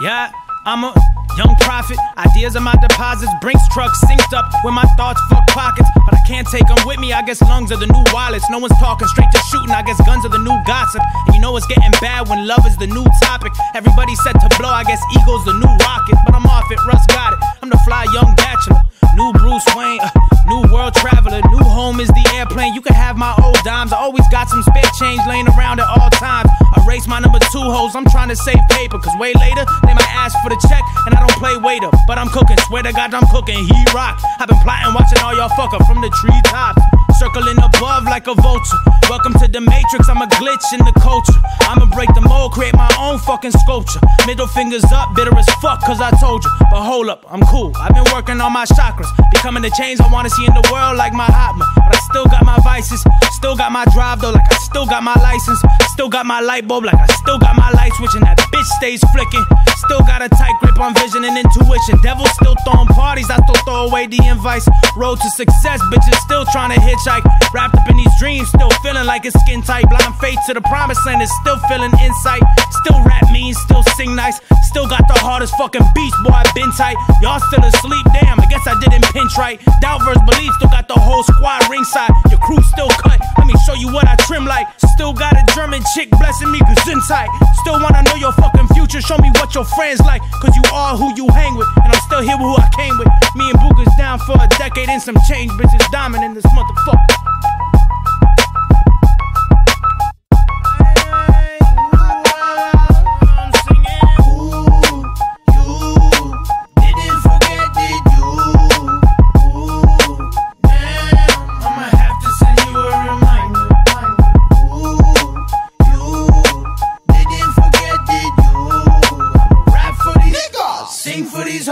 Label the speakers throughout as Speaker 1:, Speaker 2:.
Speaker 1: Yeah, I'm a young prophet. Ideas are my deposits. Brinks truck synced up with my thoughts. Fuck pockets, but I can't take them with me. I guess lungs are the new wallets. No one's talking straight to shooting. I guess guns are the new gossip. And you know it's getting bad when love is the new topic. Everybody set to blow. I guess ego's the new rocket. But I'm off it. Russ got it. I'm the fly young bachelor. New Bruce Wayne, uh, new world traveler, new home is the airplane. You can have my old dimes. I always got some spare change laying around at all times. My number two hoes. I'm trying to save paper, cause way later they might ask for the check, and I don't play waiter. But I'm cooking, swear to God, I'm cooking. He rock. I've been plotting, watching all y'all fuck up from the treetops. Circling above like a vulture. Welcome to the matrix, I'm a glitch in the culture. I'ma break the mold, create my own fucking sculpture. Middle fingers up, bitter as fuck, cause I told you. But hold up, I'm cool. I've been working on my chakras. Becoming the change I wanna see in the world like Mahatma. Still got my vices, still got my drive though, like I still got my license. Still got my light bulb, like I still got my light switching. That bitch stays flicking. Still got a tight grip on vision and intuition. Devil still throwing parties, I still throw away the invites. Road to success, bitches still trying to hitchhike. Wrapped up in these dreams, still feeling like it's skin tight. Blind faith to the promised land is still feeling insight. Still rap mean, still sing nice. Still got the hardest fucking beats, boy, I been tight. Y'all still asleep, damn, I didn't pinch right. Doubt versus belief, still got the whole squad ringside. Your crew still cut, let me show you what I trim like. Still got a German chick blessing me, inside. Still wanna know your fucking future, show me what your friends like. Cause you are who you hang with, and I'm still here with who I came with. Me and Booker's down for a decade and some change, bitches diamond in this motherfucker.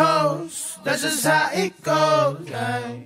Speaker 1: Hoes, that's just how it goes. Yeah.